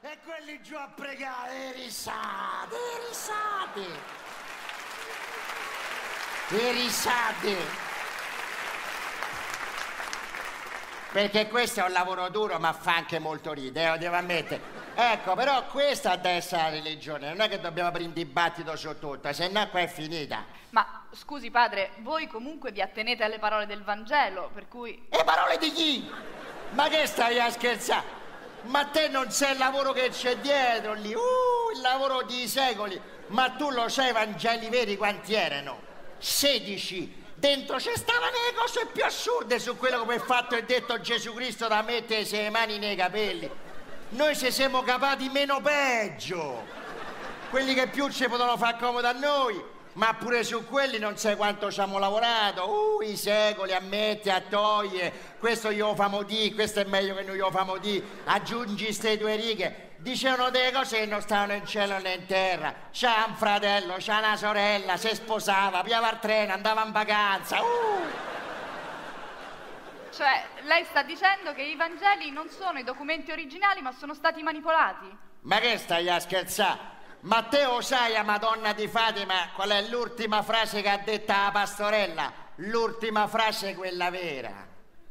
e quelli giù a pregare, e risate, e risate. E risate. Perché questo è un lavoro duro, ma fa anche molto ridere, eh, devo ammettere. Ecco, però questa deve essere la religione, non è che dobbiamo aprire un dibattito su tutto, se no qua è finita. Ma scusi padre, voi comunque vi attenete alle parole del Vangelo, per cui... E parole di chi? Ma che stai a scherzare? Ma te non sai il lavoro che c'è dietro lì, uh, il lavoro di secoli. Ma tu lo sai Vangeli veri quanti erano? 16. Dentro c'è stavano le cose più assurde su quello come è fatto e detto Gesù Cristo da mettersi le mani nei capelli. Noi ci siamo capati meno peggio. Quelli che più ci potevano far comodo a noi ma pure su quelli non sai quanto ci abbiamo lavorato, uh, i secoli a mettere, a togliere, questo io lo famo di, questo è meglio che noi lo famo di, aggiungi queste due righe, dicevano delle cose che non stavano in cielo né in terra, c'ha un fratello, c'ha una sorella, si sposava, piava il treno, andava in vacanza, uh! Cioè, lei sta dicendo che i Vangeli non sono i documenti originali, ma sono stati manipolati? Ma che stai a scherzare? Matteo sai a Madonna di Fatima qual è l'ultima frase che ha detta la pastorella? L'ultima frase quella vera.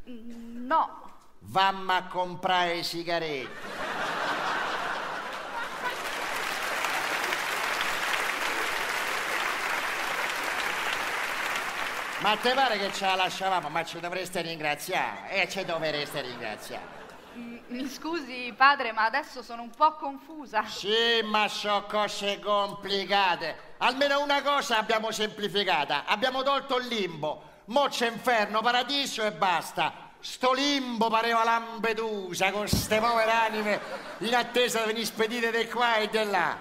No. Vamma a comprare i sigaretti. Ma te pare che ce la lasciavamo, ma ci dovreste ringraziare. E ci dovreste ringraziare. Mi scusi padre, ma adesso sono un po' confusa. Sì, ma so cose complicate. Almeno una cosa abbiamo semplificata. Abbiamo tolto il limbo. Mo c'è inferno, paradiso e basta. Sto limbo pareva Lampedusa con ste povere anime in attesa di venire spedite di qua e di là.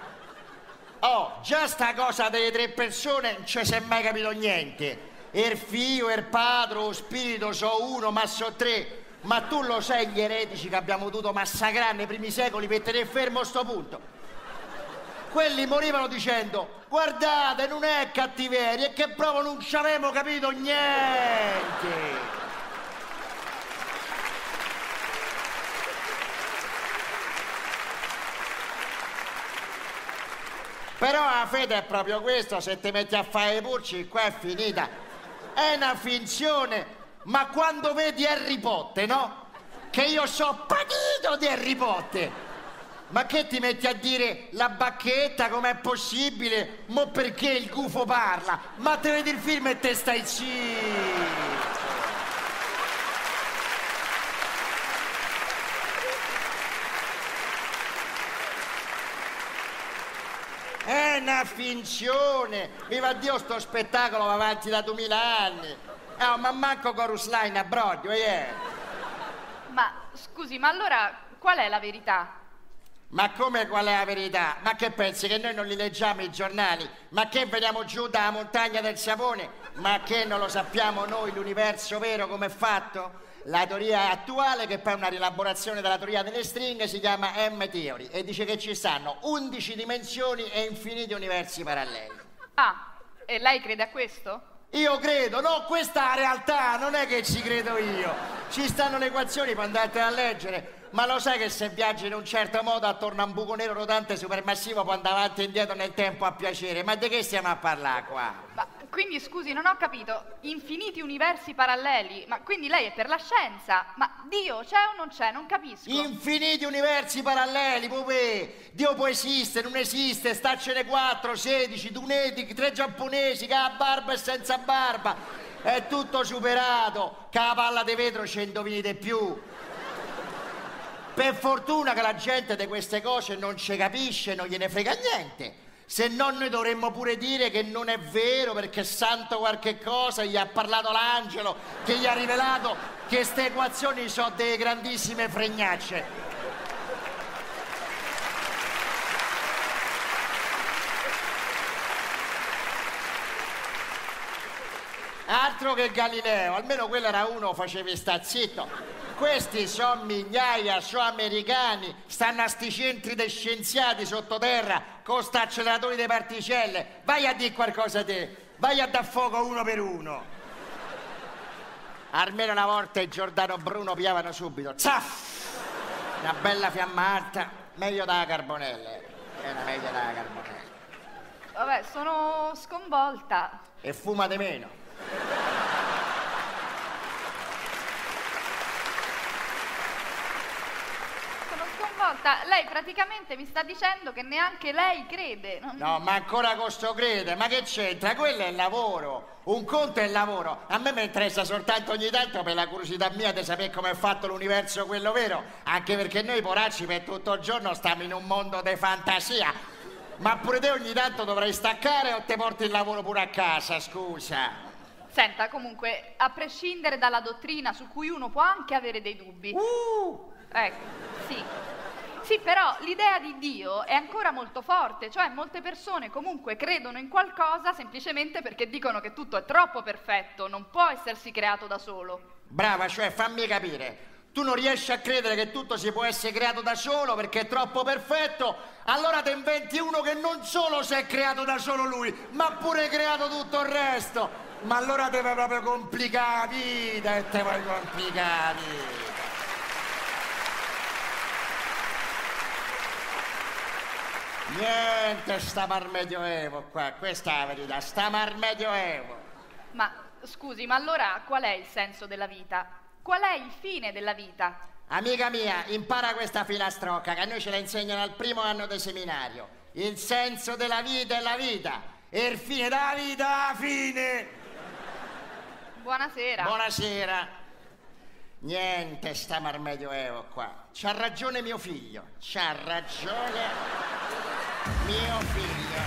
Oh, già sta cosa delle tre persone non ci si è mai capito niente. Er figlio, er padre, lo spirito, so uno, ma so tre. Ma tu lo sai gli eretici che abbiamo dovuto massacrare nei primi secoli per tenere fermo sto punto? Quelli morivano dicendo guardate non è cattiveria, è che proprio non ci avevamo capito niente. Però la fede è proprio questo, se ti metti a fare i purci qua è finita. È una finzione ma quando vedi Harry Potter, no? Che io so patito di Harry Potter. Ma che ti metti a dire la bacchetta, com'è possibile? Mo perché il gufo parla? Ma te vedi il film e te stai zitto. È una finzione! Viva Dio, sto spettacolo va avanti da duemila anni! Oh, ma manco Chorus Line a Broadway, eh! Ma scusi, ma allora qual è la verità? Ma come qual è la verità? Ma che pensi che noi non li leggiamo i giornali? Ma che veniamo giù dalla montagna del sapone? Ma che non lo sappiamo noi l'universo vero come è fatto? La teoria attuale, che poi è una rielaborazione della teoria delle stringhe, si chiama M-Theory e dice che ci stanno 11 dimensioni e infiniti universi paralleli. Ah, e lei crede a questo? Io credo, no, questa realtà, non è che ci credo io. Ci stanno le equazioni, puoi andartene a leggere. Ma lo sai che se viaggi in un certo modo attorno a un buco nero rotante supermassivo può andare avanti e indietro nel tempo a piacere? Ma di che stiamo a parlare qua? Ma quindi scusi, non ho capito. Infiniti universi paralleli? Ma quindi lei è per la scienza? Ma Dio c'è o non c'è? Non capisco. Infiniti universi paralleli, Popè! Dio può esistere, non esiste, staccene 4, 16, duneti, tre giapponesi, che ha barba e senza barba. È tutto superato, che la palla di vetro ci indovini di più. Per fortuna che la gente di queste cose non ci capisce, non gliene frega niente. Se no noi dovremmo pure dire che non è vero perché santo qualche cosa gli ha parlato l'angelo che gli ha rivelato che queste equazioni sono delle grandissime fregnacce. Altro che Galileo, almeno quello era uno, facevi sta zitto. Questi sono migliaia, sono americani, stanno a sti centri dei scienziati sottoterra con sta acceleratori di particelle. Vai a dire qualcosa te, vai a dar fuoco uno per uno. Almeno una volta il Giordano Bruno piavano subito. Zaff! Una bella fiammata. Meglio da Carbonella. Era meglio da Carbonella. Vabbè, sono sconvolta. E fuma di meno. Sono sconvolta. Lei praticamente mi sta dicendo che neanche lei crede. Non- No, ma ancora costo crede, ma che c'entra? Quello è il lavoro. Un conto è il lavoro. A me mi interessa soltanto ogni tanto per la curiosità mia di sapere come è fatto l'universo quello vero. Anche perché noi poracci per tutto il giorno stiamo in un mondo di fantasia. Ma pure te ogni tanto dovrai staccare o ti porti il lavoro pure a casa, scusa. Senta, comunque, a prescindere dalla dottrina su cui uno può anche avere dei dubbi. Uh, Ecco, sì. Sì, però l'idea di Dio è ancora molto forte, cioè molte persone comunque credono in qualcosa semplicemente perché dicono che tutto è troppo perfetto, non può essersi creato da solo. brava, cioè fammi capire. Tu non riesci a credere che tutto si può essere creato da solo perché è troppo perfetto, allora te inventi uno che non solo si è creato da solo lui, ma pure creato tutto il resto. Ma allora te vai proprio complicare la vita e te vuoi complicare la vita. Niente, sta mar medioevo qua, questa è la verità, sta mar medioevo. Ma scusi, ma allora qual è il senso della vita? Qual è il fine della vita? Amica mia, impara questa filastrocca che a noi ce la insegnano al primo anno del seminario. Il senso della vita è la vita e il fine della vita è la fine. Buonasera. Buonasera. Niente, sta mar medioevo qua. C'ha ragione mio figlio. C'ha ragione minha filha.